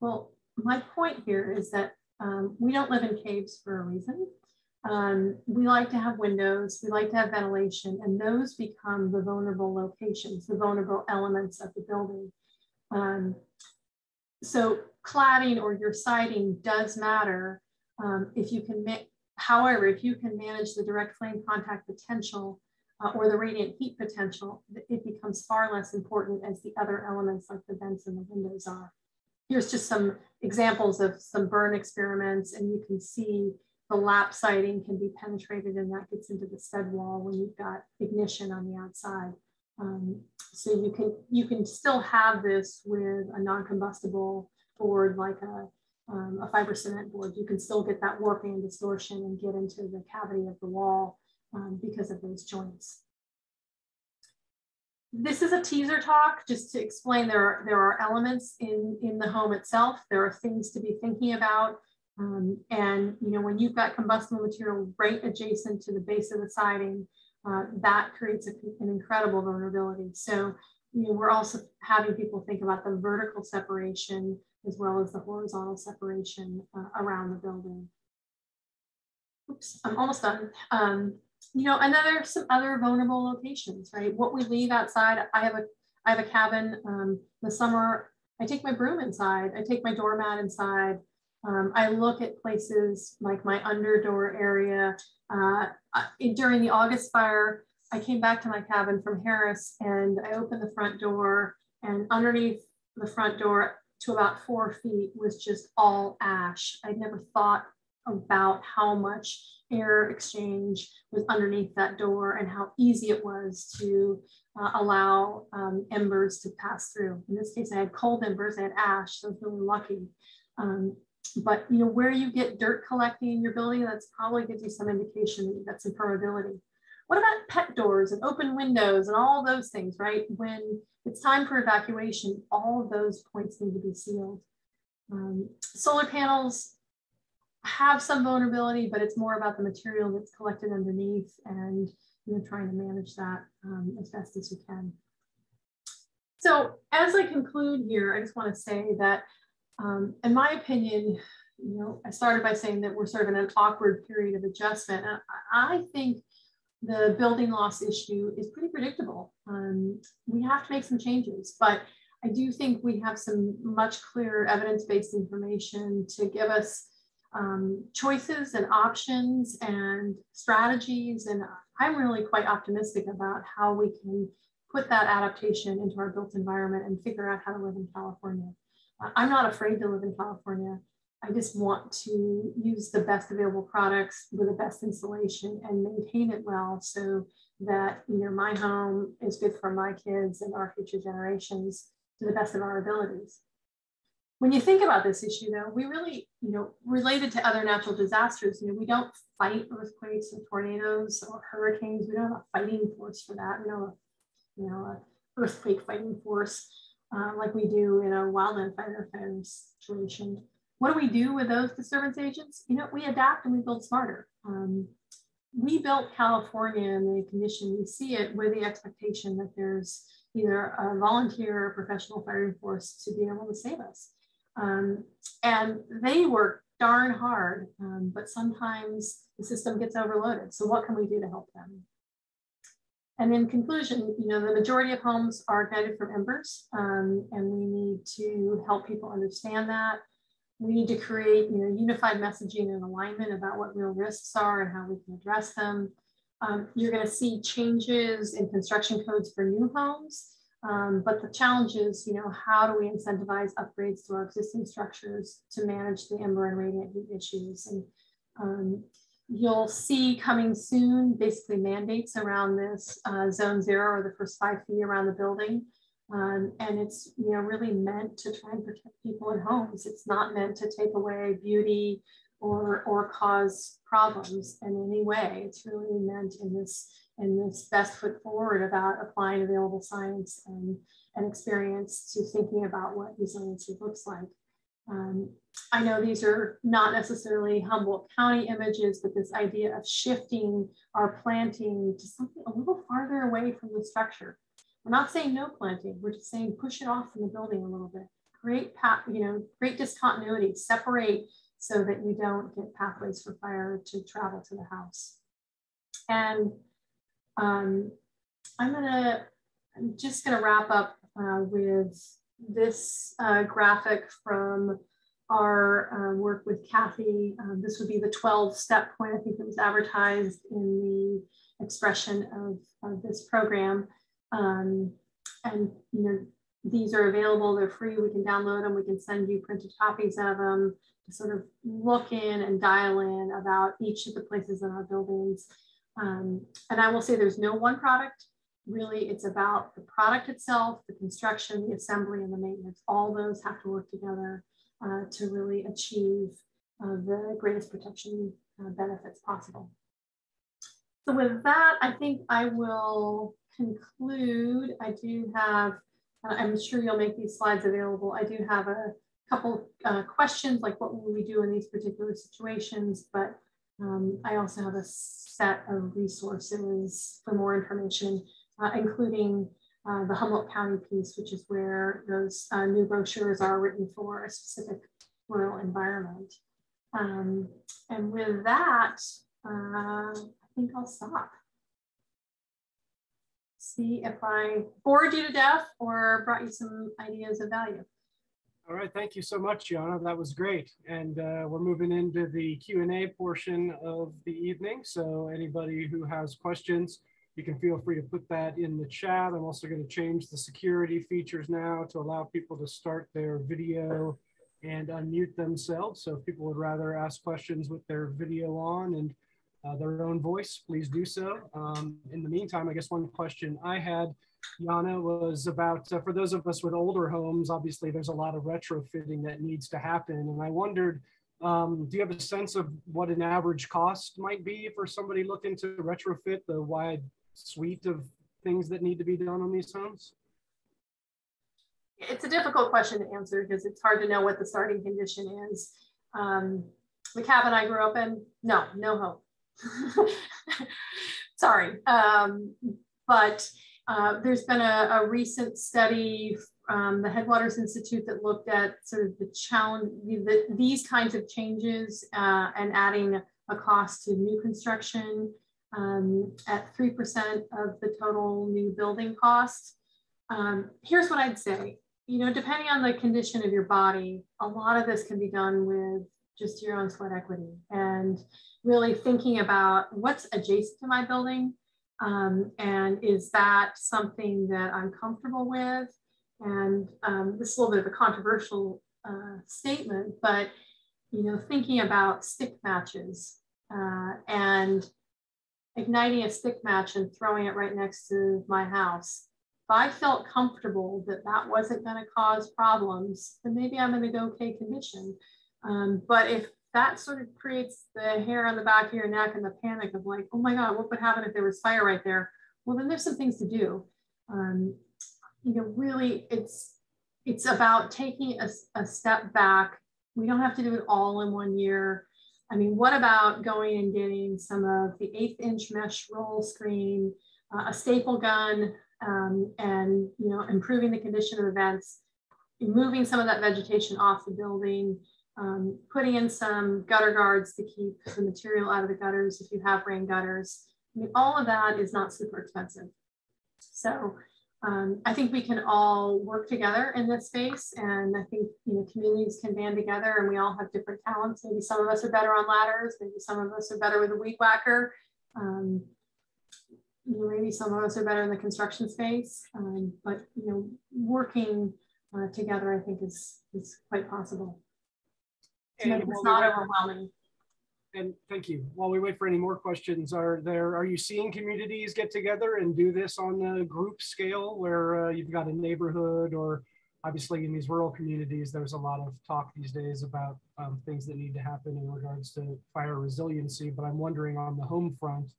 Well, my point here is that um, we don't live in caves for a reason. Um, we like to have windows, we like to have ventilation, and those become the vulnerable locations, the vulnerable elements of the building. Um, so cladding or your siding does matter um, if you can make, however, if you can manage the direct flame contact potential uh, or the radiant heat potential, it becomes far less important as the other elements like the vents and the windows are. Here's just some examples of some burn experiments and you can see the lap siding can be penetrated and that gets into the stud wall when you've got ignition on the outside. Um, so you can you can still have this with a non-combustible board like a, um, a fiber cement board. You can still get that warping distortion and get into the cavity of the wall um, because of those joints. This is a teaser talk just to explain there are, there are elements in, in the home itself. There are things to be thinking about. Um, and you know when you've got combustible material right adjacent to the base of the siding, uh, that creates a, an incredible vulnerability. So, you know, we're also having people think about the vertical separation as well as the horizontal separation uh, around the building. Oops, I'm almost done. Um, you know, and then there's some other vulnerable locations, right? What we leave outside, I have a, I have a cabin um, the summer, I take my broom inside, I take my doormat inside, um, I look at places like my underdoor area. Uh, during the August fire, I came back to my cabin from Harris and I opened the front door and underneath the front door to about four feet was just all ash. I'd never thought about how much air exchange was underneath that door and how easy it was to uh, allow um, embers to pass through. In this case, I had cold embers, I had ash, so I was really lucky. Um, but you know where you get dirt collecting in your building, that's probably gives you some indication that you've got some permeability. What about pet doors and open windows and all those things, right? When it's time for evacuation, all of those points need to be sealed. Um, solar panels have some vulnerability, but it's more about the material that's collected underneath and you know trying to manage that um, as best as you can. So as I conclude here, I just want to say that, um, in my opinion, you know, I started by saying that we're sort of in an awkward period of adjustment. I think the building loss issue is pretty predictable. Um, we have to make some changes, but I do think we have some much clearer evidence-based information to give us um, choices and options and strategies. And I'm really quite optimistic about how we can put that adaptation into our built environment and figure out how to live in California. I'm not afraid to live in California. I just want to use the best available products with the best insulation and maintain it well so that you know my home is good for my kids and our future generations to the best of our abilities. When you think about this issue though, we really, you know, related to other natural disasters, you know, we don't fight earthquakes or tornadoes or hurricanes. We don't have a fighting force for that. We don't have, you know, a earthquake fighting force uh, like we do in a wildland fire fire situation what do we do with those disturbance agents? You know, we adapt and we build smarter. Um, we built California in the condition we see it with the expectation that there's either a volunteer or professional firing force to be able to save us. Um, and they work darn hard, um, but sometimes the system gets overloaded. So what can we do to help them? And in conclusion, you know, the majority of homes are ignited from embers, um, and we need to help people understand that we need to create you know, unified messaging and alignment about what real risks are and how we can address them. Um, you're going to see changes in construction codes for new homes. Um, but the challenge is, you know, how do we incentivize upgrades to our existing structures to manage the ember and radiant heat issues? And um, you'll see coming soon, basically mandates around this uh, zone zero or the first five feet around the building. Um, and it's you know really meant to try and protect people in homes. It's not meant to take away beauty or or cause problems in any way. It's really meant in this in this best foot forward about applying available science and, and experience to thinking about what resiliency looks like. Um, I know these are not necessarily Humboldt County images, but this idea of shifting our planting to something a little farther away from the structure we're not saying no planting. We're just saying push it off from the building a little bit. Create, path, you know, create discontinuity, separate so that you don't get pathways for fire to travel to the house. And um, I'm gonna, I'm just gonna wrap up uh, with this uh, graphic from our uh, work with Kathy. Um, this would be the 12 step point. I think it was advertised in the expression of, of this program. Um, and you know, these are available, they're free, we can download them, we can send you printed copies of them to sort of look in and dial in about each of the places in our buildings. Um, and I will say there's no one product, really it's about the product itself, the construction, the assembly, and the maintenance. All those have to work together uh, to really achieve uh, the greatest protection uh, benefits possible. So with that, I think I will conclude, I do have, uh, I'm sure you'll make these slides available. I do have a couple uh, questions like what will we do in these particular situations, but um, I also have a set of resources for more information, uh, including uh, the Humboldt County piece, which is where those uh, new brochures are written for a specific rural environment. Um, and with that, uh, I think I'll stop see if I bored you to death or brought you some ideas of value. All right, thank you so much, Yana. That was great. And uh, we're moving into the Q&A portion of the evening. So anybody who has questions, you can feel free to put that in the chat. I'm also going to change the security features now to allow people to start their video and unmute themselves. So if people would rather ask questions with their video on and uh, their own voice, please do so. Um, in the meantime, I guess one question I had, Yana, was about uh, for those of us with older homes, obviously there's a lot of retrofitting that needs to happen. And I wondered, um, do you have a sense of what an average cost might be for somebody looking to retrofit the wide suite of things that need to be done on these homes? It's a difficult question to answer because it's hard to know what the starting condition is. Um, the cabin I grew up in, no, no hope. Sorry. Um, but Uh, there's been a, a recent study um, the Headwaters Institute that looked at sort of the challenge, the, these kinds of changes uh, and adding a cost to new construction um, at 3% of the total new building cost. Um, here's what I'd say, you know, depending on the condition of your body, a lot of this can be done with just your own sweat equity and really thinking about what's adjacent to my building um, and is that something that I'm comfortable with? And um, this is a little bit of a controversial uh, statement, but you know, thinking about stick matches uh, and igniting a stick match and throwing it right next to my house. If I felt comfortable that that wasn't going to cause problems, then maybe I'm in a okay condition. Um, but if that sort of creates the hair on the back of your neck and the panic of like, oh my God, what would happen if there was fire right there? Well, then there's some things to do. Um, you know, really it's, it's about taking a, a step back. We don't have to do it all in one year. I mean, what about going and getting some of the eighth inch mesh roll screen, uh, a staple gun, um, and you know, improving the condition of events, vents, moving some of that vegetation off the building, um, putting in some gutter guards to keep the material out of the gutters if you have rain gutters. I mean, all of that is not super expensive. So um, I think we can all work together in this space. And I think, you know, communities can band together and we all have different talents. Maybe some of us are better on ladders. Maybe some of us are better with a weed whacker. Um, maybe some of us are better in the construction space. Um, but, you know, working uh, together, I think is, is quite possible. And it's not overwhelming and thank you. While we wait for any more questions, are there are you seeing communities get together and do this on a group scale where uh, you've got a neighborhood or obviously in these rural communities, there's a lot of talk these days about um, things that need to happen in regards to fire resiliency. But I'm wondering on the home front,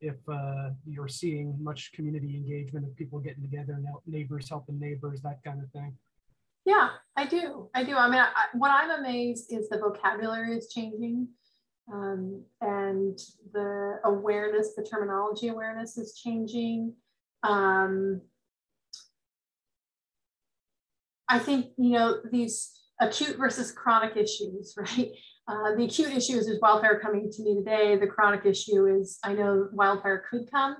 if uh, you're seeing much community engagement of people getting together, neighbors helping neighbors, that kind of thing. Yeah, I do. I do. I mean, I, what I'm amazed is the vocabulary is changing um, and the awareness, the terminology awareness is changing. Um, I think, you know, these acute versus chronic issues, right? Uh, the acute issue is, wildfire coming to me today. The chronic issue is I know wildfire could come.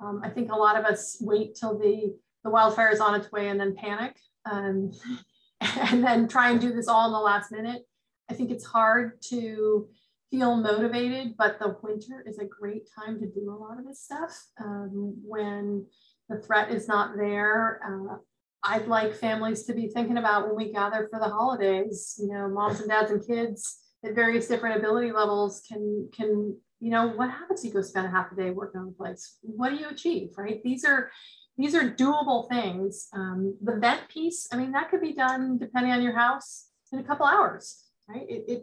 Um, I think a lot of us wait till the, the wildfire is on its way and then panic um, and then try and do this all in the last minute. I think it's hard to feel motivated, but the winter is a great time to do a lot of this stuff um, when the threat is not there. Uh, I'd like families to be thinking about when we gather for the holidays, you know, moms and dads and kids at various different ability levels can, can, you know, what happens if you go spend a half a day working on the place? What do you achieve, right? These are, these are doable things. Um, the vent piece, I mean, that could be done depending on your house in a couple hours, right? It, it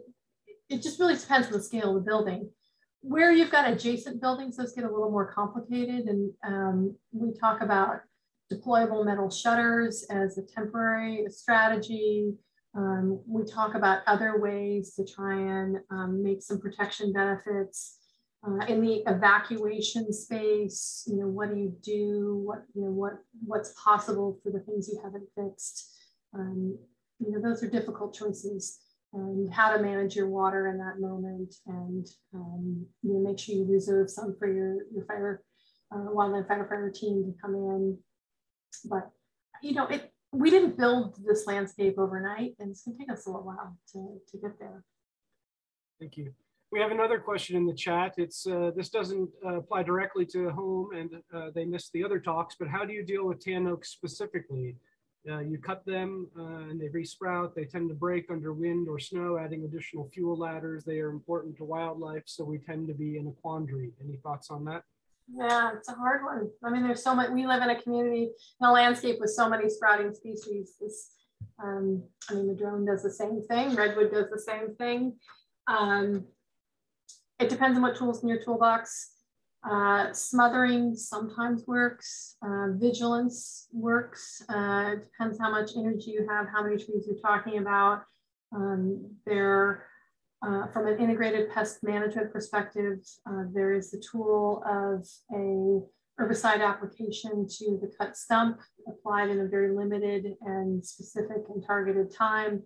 it just really depends on the scale of the building. Where you've got adjacent buildings, those get a little more complicated. And um, we talk about deployable metal shutters as a temporary strategy. Um, we talk about other ways to try and um, make some protection benefits. Uh, in the evacuation space, you know, what do you do? What, you know, what, what's possible for the things you haven't fixed? Um, you know, those are difficult choices and how to manage your water in that moment and um, you know, make sure you reserve some for your, your fire, uh, wildland firefighter team to come in. But, you know, it, we didn't build this landscape overnight and it's gonna take us a little while to, to get there. Thank you. We have another question in the chat. It's uh, This doesn't uh, apply directly to home and uh, they missed the other talks, but how do you deal with tan oaks specifically? Uh, you cut them uh, and they resprout. They tend to break under wind or snow, adding additional fuel ladders. They are important to wildlife, so we tend to be in a quandary. Any thoughts on that? Yeah, it's a hard one. I mean, there's so much, we live in a community, in a landscape with so many sprouting species. This, um, I mean, madrone does the same thing, redwood does the same thing. Um, it depends on what tools in your toolbox. Uh, smothering sometimes works, uh, vigilance works, uh, depends how much energy you have, how many trees you're talking about. Um, there, uh, from an integrated pest management perspective, uh, there is the tool of a herbicide application to the cut stump applied in a very limited and specific and targeted time,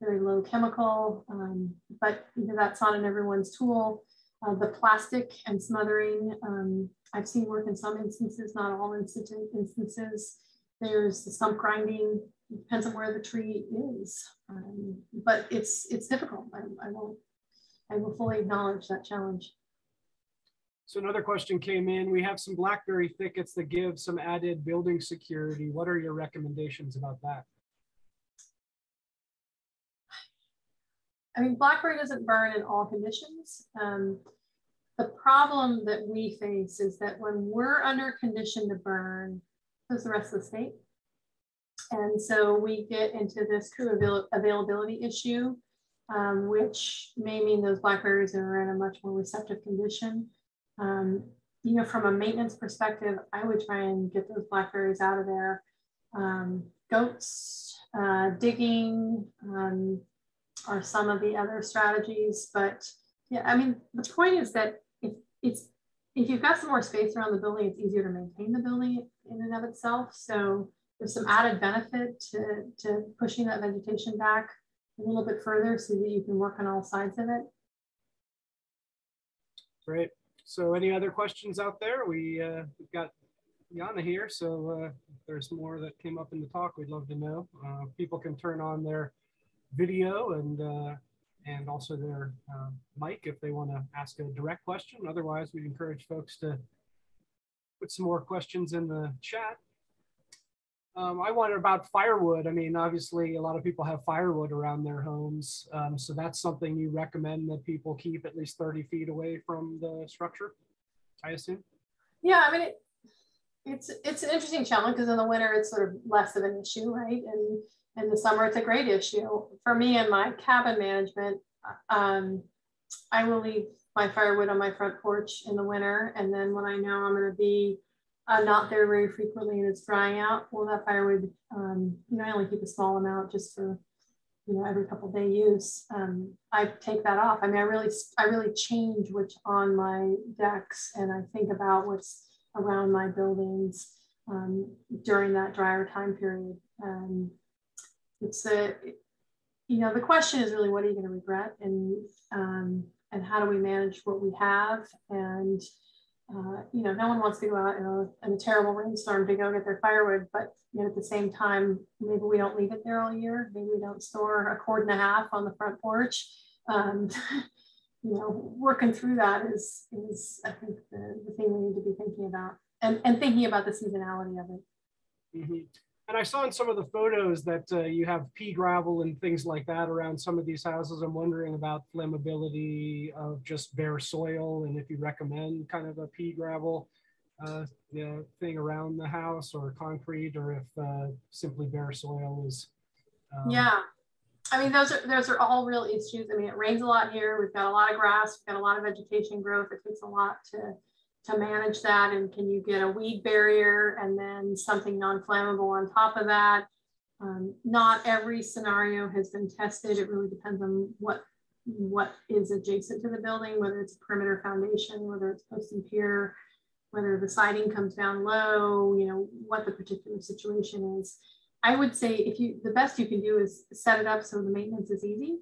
very low chemical, um, but you know, that's not in everyone's tool. Uh, the plastic and smothering, um, I've seen work in some instances, not all instances. There's the stump grinding, depends on where the tree is, um, but it's it's difficult. I, I won't, I will fully acknowledge that challenge. So another question came in. We have some blackberry thickets that give some added building security. What are your recommendations about that? I mean, blackberry doesn't burn in all conditions. Um, the problem that we face is that when we're under condition to burn, does the rest of the state. And so we get into this crew avail availability issue, um, which may mean those blackberries are in a much more receptive condition. Um, you know, from a maintenance perspective, I would try and get those blackberries out of there. Um, goats, uh, digging um, are some of the other strategies. But yeah, I mean, the point is that if it's if you've got some more space around the building, it's easier to maintain the building in and of itself. So there's some added benefit to, to pushing that vegetation back a little bit further so that you can work on all sides of it. Great. So any other questions out there? We, uh, we've got Yana here, so uh, if there's more that came up in the talk, we'd love to know. Uh, people can turn on their video and uh, and also their uh, mic if they want to ask a direct question. Otherwise, we'd encourage folks to put some more questions in the chat. Um, I wonder about firewood. I mean, obviously, a lot of people have firewood around their homes. Um, so that's something you recommend that people keep at least 30 feet away from the structure, I assume? Yeah, I mean, it, it's it's an interesting challenge because in the winter it's sort of less of an issue, right? And in the summer it's a great issue. For me and my cabin management, um, I will leave my firewood on my front porch in the winter, and then when I know I'm going to be uh, not there very frequently and it's drying out, well, that firewood, um, you know, I only keep a small amount just for, you know, every couple day use. Um, I take that off. I mean, I really, I really change what's on my decks and I think about what's around my buildings um, during that drier time period. Um, it's a, you know, the question is really, what are you going to regret? And, um, and how do we manage what we have? And, uh, you know, no one wants to go out in a, in a, terrible rainstorm to go get their firewood, but you know, at the same time, maybe we don't leave it there all year. Maybe we don't store a cord and a half on the front porch. Um, you know, working through that is, is I think, the, the thing we need to be thinking about and, and thinking about the seasonality of it. Mm -hmm. And I saw in some of the photos that uh, you have pea gravel and things like that around some of these houses. I'm wondering about flammability of just bare soil and if you recommend kind of a pea gravel uh, you know, thing around the house or concrete or if uh, simply bare soil is. Um... yeah. I mean, those are those are all real issues. I mean, it rains a lot here. We've got a lot of grass. We've got a lot of vegetation growth. It takes a lot to to manage that? And can you get a weed barrier and then something non-flammable on top of that? Um, not every scenario has been tested. It really depends on what what is adjacent to the building, whether it's perimeter foundation, whether it's post and pier, whether the siding comes down low, you know, what the particular situation is. I would say if you, the best you can do is set it up so the maintenance is easy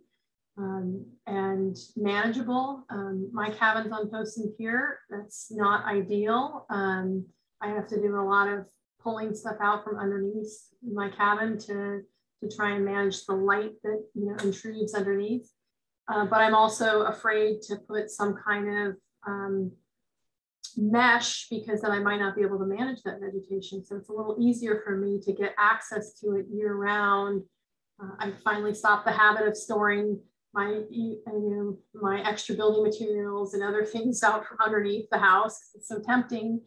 um, and manageable. Um, my cabin's on post and pier. That's not ideal. Um, I have to do a lot of pulling stuff out from underneath my cabin to, to try and manage the light that you know intrudes underneath. Uh, but I'm also afraid to put some kind of um, mesh because then I might not be able to manage that vegetation. So it's a little easier for me to get access to it year round. Uh, I finally stopped the habit of storing my my extra building materials and other things out from underneath the house. It's so tempting.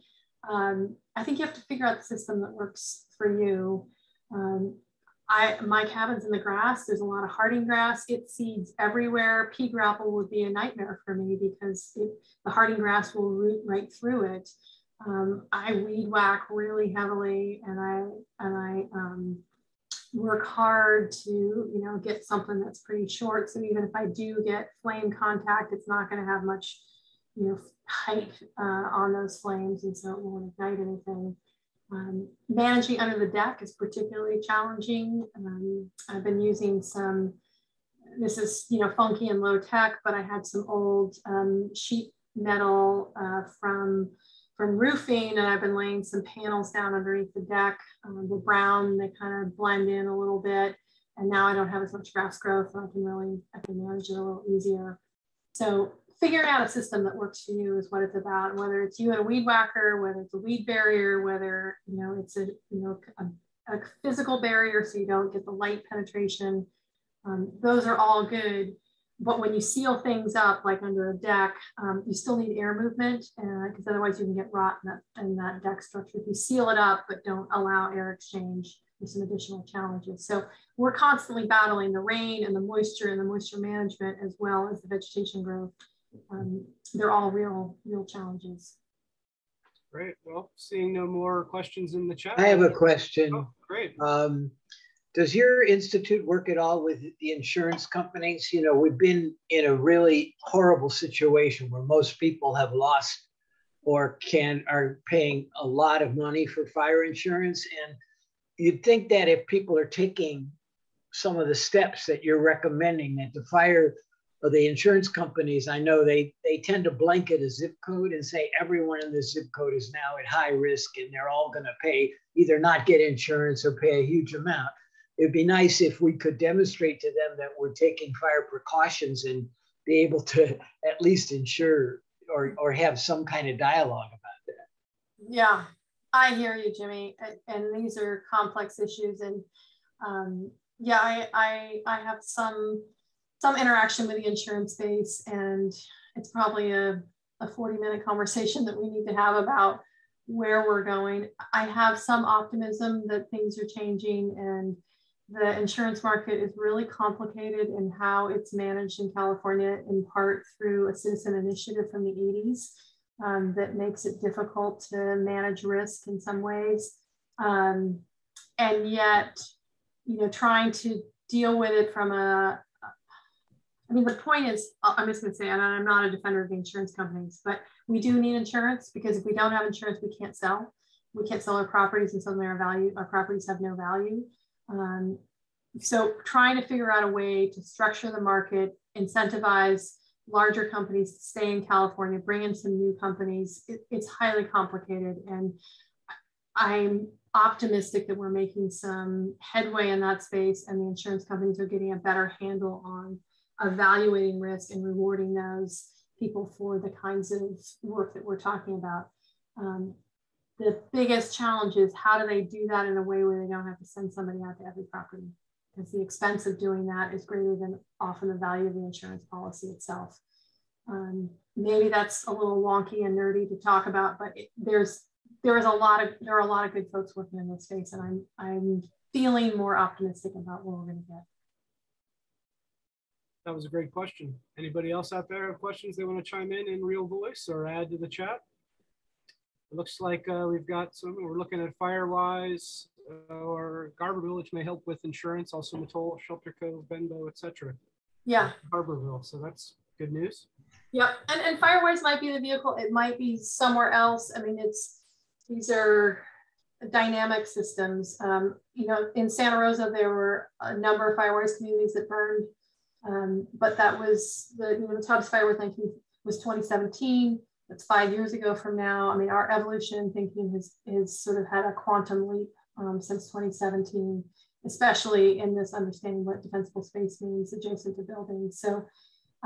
Um, I think you have to figure out the system that works for you. Um, I, my cabin's in the grass. There's a lot of harding grass. It seeds everywhere. Pea gravel would be a nightmare for me because it, the harding grass will root right through it. Um, I weed whack really heavily, and I and I um, work hard to you know get something that's pretty short so even if i do get flame contact it's not going to have much you know height uh, on those flames, and so it won't ignite anything. Um, managing under the deck is particularly challenging. Um, I've been using some, this is, you know, funky and low tech, but I had some old um, sheet metal uh, from, roofing and I've been laying some panels down underneath the deck. Um, the brown, they kind of blend in a little bit. And now I don't have as much grass growth and I can really, I can manage it a little easier. So figuring out a system that works for you is what it's about. Whether it's you and a weed whacker, whether it's a weed barrier, whether you know it's a you know a, a physical barrier so you don't get the light penetration. Um, those are all good. But when you seal things up, like under a deck, um, you still need air movement because uh, otherwise you can get rot in that, in that deck structure. If you seal it up but don't allow air exchange, there's some additional challenges. So we're constantly battling the rain and the moisture and the moisture management as well as the vegetation growth um, they're all real, real challenges. Great. Well, seeing no more questions in the chat. I have a question. Oh, great. Um, does your institute work at all with the insurance companies? You know, we've been in a really horrible situation where most people have lost or can are paying a lot of money for fire insurance. And you'd think that if people are taking some of the steps that you're recommending, that the fire or the insurance companies, I know they they tend to blanket a zip code and say everyone in this zip code is now at high risk and they're all going to pay either not get insurance or pay a huge amount. It'd be nice if we could demonstrate to them that we're taking fire precautions and be able to at least ensure or or have some kind of dialogue about that. Yeah, I hear you, Jimmy. And these are complex issues, and um, yeah, I I I have some some interaction with the insurance space and it's probably a, a 40 minute conversation that we need to have about where we're going. I have some optimism that things are changing and the insurance market is really complicated in how it's managed in California, in part through a citizen initiative from the 80s um, that makes it difficult to manage risk in some ways. Um, and yet, you know, trying to deal with it from a, I mean, the point is, I'm just going to say, and I'm not a defender of the insurance companies, but we do need insurance because if we don't have insurance, we can't sell. We can't sell our properties, and suddenly our value, our properties have no value. Um, so, trying to figure out a way to structure the market, incentivize larger companies to stay in California, bring in some new companies, it, it's highly complicated. And I'm optimistic that we're making some headway in that space, and the insurance companies are getting a better handle on evaluating risk and rewarding those people for the kinds of work that we're talking about. Um, the biggest challenge is how do they do that in a way where they don't have to send somebody out to every property? Because the expense of doing that is greater than often the value of the insurance policy itself. Um, maybe that's a little wonky and nerdy to talk about, but it, there's there is a lot of there are a lot of good folks working in this space, and I'm I'm feeling more optimistic about what we're going to get. That was a great question. Anybody else out there have questions they want to chime in in real voice or add to the chat? It looks like uh, we've got some, we're looking at Firewise uh, or Garberville may help with insurance, also Mattole, Shelter Cove, Benbow, etc. Yeah. Garberville, so that's good news. Yeah, and, and Firewise might be the vehicle. It might be somewhere else. I mean, it's, these are dynamic systems. Um, you know, in Santa Rosa, there were a number of Firewise communities that burned um, but that was the, you know, the Tubbs fire we're thinking was 2017. That's five years ago from now. I mean, our evolution in thinking has, has sort of had a quantum leap um, since 2017, especially in this understanding what defensible space means adjacent to buildings. So,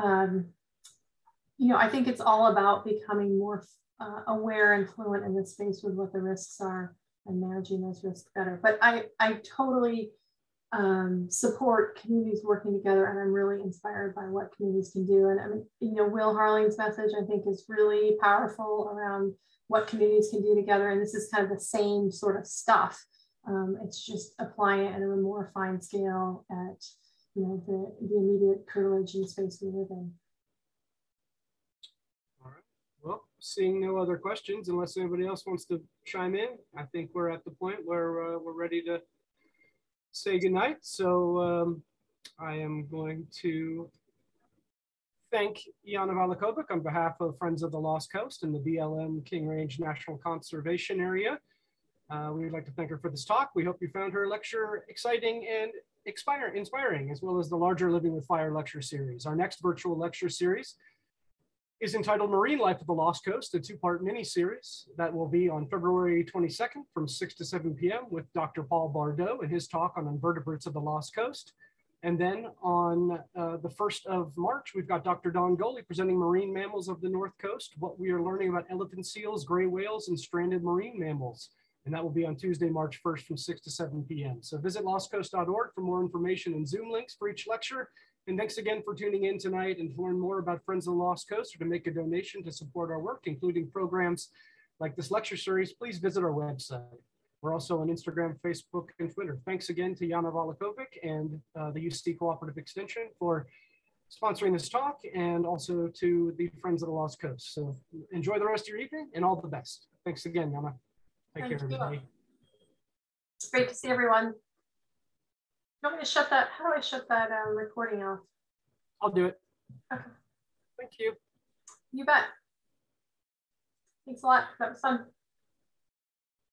um, you know, I think it's all about becoming more uh, aware and fluent in this space with what the risks are and managing those risks better. But I, I totally um, support communities working together. And I'm really inspired by what communities can do. And I mean, you know, Will Harling's message, I think, is really powerful around what communities can do together. And this is kind of the same sort of stuff. Um, it's just applying it at a more fine scale at, you know, the, the immediate curtilage and space we live in. All right. Well, seeing no other questions, unless anybody else wants to chime in, I think we're at the point where uh, we're ready to say goodnight. So um, I am going to thank Yana Valachovic on behalf of Friends of the Lost Coast and the BLM King Range National Conservation Area. Uh, we would like to thank her for this talk. We hope you found her lecture exciting and inspiring, as well as the larger Living with Fire lecture series. Our next virtual lecture series is entitled Marine Life of the Lost Coast, a two-part mini-series that will be on February 22nd from 6 to 7 p.m. with Dr. Paul Bourdeau and his talk on invertebrates of the Lost Coast. And then on uh, the 1st of March, we've got Dr. Dawn Goley presenting marine mammals of the North Coast, what we are learning about elephant seals, gray whales, and stranded marine mammals. And that will be on Tuesday, March 1st from 6 to 7 p.m. So visit lostcoast.org for more information and Zoom links for each lecture. And thanks again for tuning in tonight and to learn more about Friends of the Lost Coast or to make a donation to support our work, including programs like this lecture series, please visit our website. We're also on Instagram, Facebook, and Twitter. Thanks again to Yana Valachovic and uh, the UC Cooperative Extension for sponsoring this talk and also to the Friends of the Lost Coast. So enjoy the rest of your evening and all the best. Thanks again, Yana. Take Thank care, everybody. It's great to see everyone. You want me to shut that? How do I shut that um, recording off? I'll do it. Okay. Thank you. You bet. Thanks a lot. That was fun.